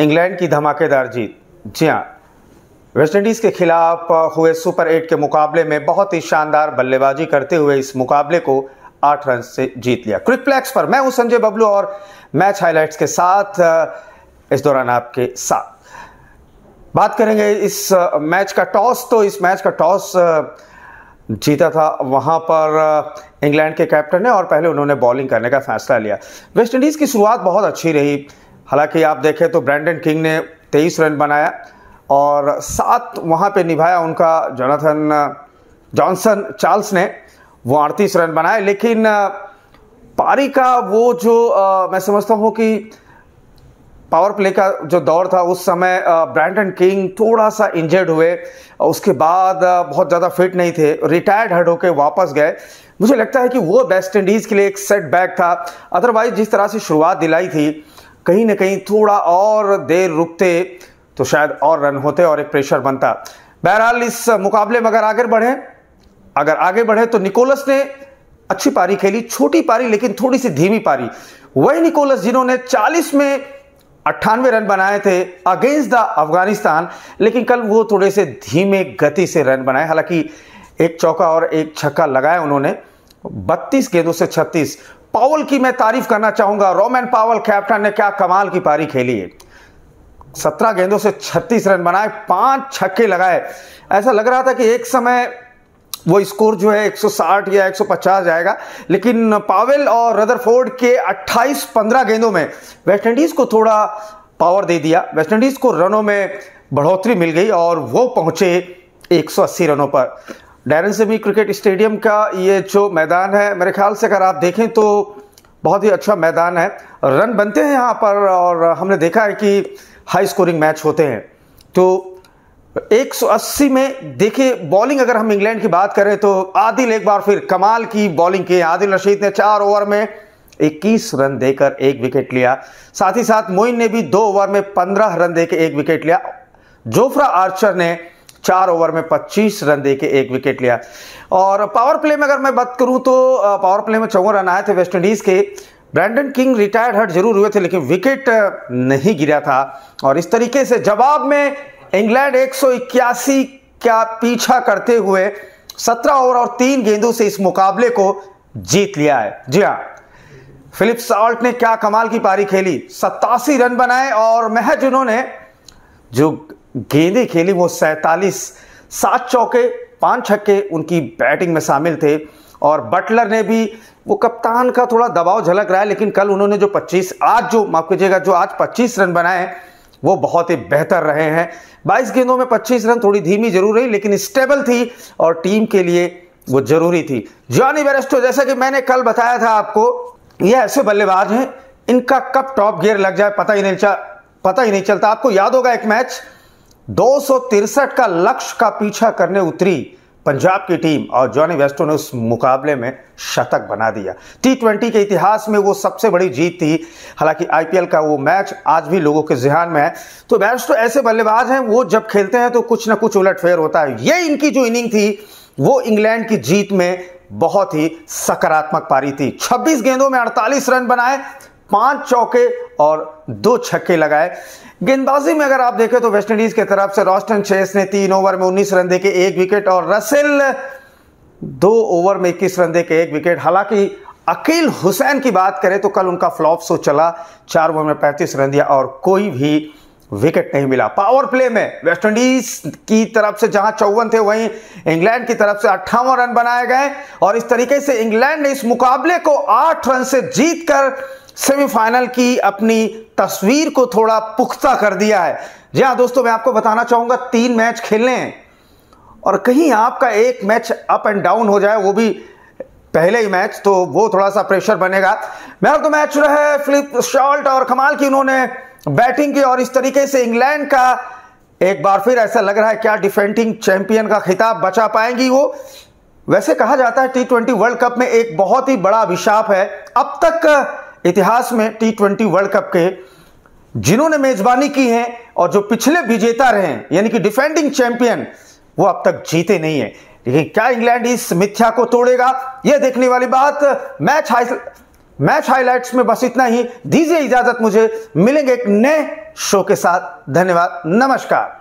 England की धमाकेदार जीत। जी हाँ वेस्टइंडीज के खिलाफ हुए सुपर एट के मुकाबले में बहुत ही शानदार बल्लेबाजी करते हुए इस मुकाबले को आठ रन से जीत लिया। क्विक प्लेक्स पर मैं हूँ संजय बबलू और मैच हाइलाइट्स के साथ इस दौरान आपके साथ। बात करेंगे इस मैच का टॉस। तो इस मैच का टॉस जीता था वहाँ पर इंग्लैंड के कैप्टन ने और पहले उन्होंने बॉलिंग करने का फैसला लिया। वेस्टइंडीज़ की शुरुआत बहुत अच्छी रही। हालाँकि आप देखें तो ब्रैंडन किंग ने तेईस रन बनाया और सात वहाँ पे निभाया उनका जोनाथन जॉनसन चार्ल्स ने। वो अड़तीस रन बनाए लेकिन पारी का वो जो आ, मैं समझता हूँ कि पावर प्ले का जो दौर था उस समय ब्रैंडन किंग थोड़ा सा इंजर्ड हुए उसके बाद बहुत ज़्यादा फिट नहीं थे रिटायर्ड हड होकर वापस गए। मुझे लगता है कि वो वेस्ट इंडीज़ के लिए एक सेट बैक था। अदरवाइज़ जिस तरह से शुरुआत दिलाई थी कहीं ना कहीं थोड़ा और देर रुकते तो शायद और रन होते और एक प्रेशर बनता। बहरहाल, इस मुकाबले में अगर आगे बढ़े, अगर आगे बढ़े तो निकोलस ने अच्छी पारी खेली, छोटी पारी लेकिन थोड़ी सी धीमी पारी। वही निकोलस जिन्होंने 40 में अट्ठानवे रन बनाए थे अगेंस्ट द अफ़गानिस्तान, लेकिन कल वो थोड़े से धीमे गति से रन बनाए। हालाँकि एक चौका और एक छक्का लगाया उन्होंने 32 गेंदों से 36 पावल की मैं तारीफ़ करना चाहूँगा। रोमन पावल कैप्टन ने क्या कमाल की पारी खेली है। सत्रह गेंदों से 36 रन बनाए, पाँच छक्के लगाए। ऐसा लग रहा था कि एक समय वो स्कोर जो है 160 या 150 जाएगा, लेकिन पावेल और रदरफोर्ड के 28-15 गेंदों में वेस्टइंडीज को थोड़ा पावर दे दिया। वेस्टइंडीज को रनों में बढ़ोतरी मिल गई और वो पहुँचे 180 रनों पर। डैरन सेमी क्रिकेट स्टेडियम का ये जो मैदान है, मेरे ख्याल से अगर आप देखें तो बहुत ही अच्छा मैदान है। रन बनते हैं यहाँ पर और हमने देखा है कि हाई स्कोरिंग मैच होते हैं। तो 180 में देखिए बॉलिंग अगर हम इंग्लैंड की बात करें तो आदिल एक बार फिर कमाल की बॉलिंग की। आदिल रशीद ने चार ओवर में 21 रन देकर एक विकेट लिया। साथ ही साथ मोइन ने भी दो ओवर में 15 रन देकर एक विकेट लिया। जोफ्रा आर्चर ने चार ओवर में 25 रन देके एक विकेट लिया। और पावर प्ले में अगर मैं बात करूँ तो पावर प्ले में चौवन रन आए थे वेस्ट इंडीज के। ब्रैंडन किंग रिटायर्ड हट ज़रूर हुए थे, लेकिन विकेट नहीं गिरा था। और इस तरीके से जवाब में इंग्लैंड एक सौ इक्यासी का पीछा करते हुए 17 ओवर और तीन गेंदों से इस मुकाबले को जीत लिया है। जी हाँ फिलिप साल्ट ने क्या कमाल की पारी खेली। सत्तासी रन बनाए और महज उन्होंने जो गेंदे खेली वो सैतालीस, सात चौके, पाँच छक्के उनकी बैटिंग में शामिल थे। और बटलर ने भी वो कप्तान का थोड़ा दबाव झलक रहा है, लेकिन कल उन्होंने जो 25 आज जो, माफ़ कीजिएगा, जो आज 25 रन बनाए वो बहुत ही बेहतर रहे हैं। 22 गेंदों में 25 रन थोड़ी धीमी ज़रूर रही, लेकिन स्टेबल थी और टीम के लिए वो ज़रूरी थी। जॉनी वेरेस्टो जैसा कि मैंने कल बताया था आपको, ये ऐसे बल्लेबाज हैं, इनका कब टॉप गियर लग जाए, पता ही नहीं चल पता ही नहीं चलता। आपको याद होगा एक मैच दो का लक्ष्य का पीछा करने उतरी पंजाब की टीम और जॉनी वेस्टो ने उस मुकाबले में शतक बना दिया। टी ट्वेंटी के इतिहास में वो सबसे बड़ी जीत थी। हालाँकि आईपीएल का वो मैच आज भी लोगों के जहन में है। तो वेस्टो ऐसे बल्लेबाज हैं, वो जब खेलते हैं तो कुछ ना कुछ उलटफेर होता है। ये इनकी जो इनिंग थी, वो इंग्लैंड की जीत में बहुत ही सकारात्मक पारी थी। 26 गेंदों में 48 रन बनाए, पाँच चौके और दो छक्के लगाए। गेंदबाजी में अगर आप देखें तो वेस्टइंडीज की तरफ़ से रॉस्टन चेस ने तीन ओवर में 19 रन देके एक विकेट और रसेल दो ओवर में 21 रन देके एक विकेट। हालाँकि अकील हुसैन की बात करें तो कल उनका फ्लॉप सो चला। चार ओवर में 35 रन दिया और कोई भी विकेट नहीं मिला। पावर प्ले में वेस्टइंडीज की तरफ़ से जहाँ चौवन थे, वहीं इंग्लैंड की तरफ़ से अट्ठावन रन बनाए गए। और इस तरीके से इंग्लैंड ने इस मुकाबले को आठ रन से जीतकर सेमीफाइनल की अपनी तस्वीर को थोड़ा पुख्ता कर दिया है। जी हाँ दोस्तों, मैं आपको बताना चाहूँगा, तीन मैच खेलने हैं और कहीं आपका एक मैच अप एंड डाउन हो जाए, वो भी पहले ही मैच तो वो थोड़ा सा प्रेशर बनेगा। मैन तो मैच रहे फिलिप शॉल्ट और कमाल की उन्होंने बैटिंग की और इस तरीके से इंग्लैंड का एक बार फिर ऐसा लग रहा है क्या डिफेंडिंग चैंपियन का खिताब बचा पाएँगी वो। वैसे कहा जाता है टी ट्वेंटी वर्ल्ड कप में एक बहुत ही बड़ा अभिशाप है। अब तक इतिहास में टी ट्वेंटी वर्ल्ड कप के जिन्होंने मेजबानी की है और जो पिछले विजेता रहे यानी कि डिफेंडिंग चैंपियन वो अब तक जीते नहीं है। लेकिन क्या इंग्लैंड इस मिथ्या को तोड़ेगा? यह देखने वाली बात मैच हाई मैच हाइलाइट्स में बस इतना ही। दीजिए इजाज़त मुझे। मिलेंगे एक नए शो के साथ। धन्यवाद। नमस्कार।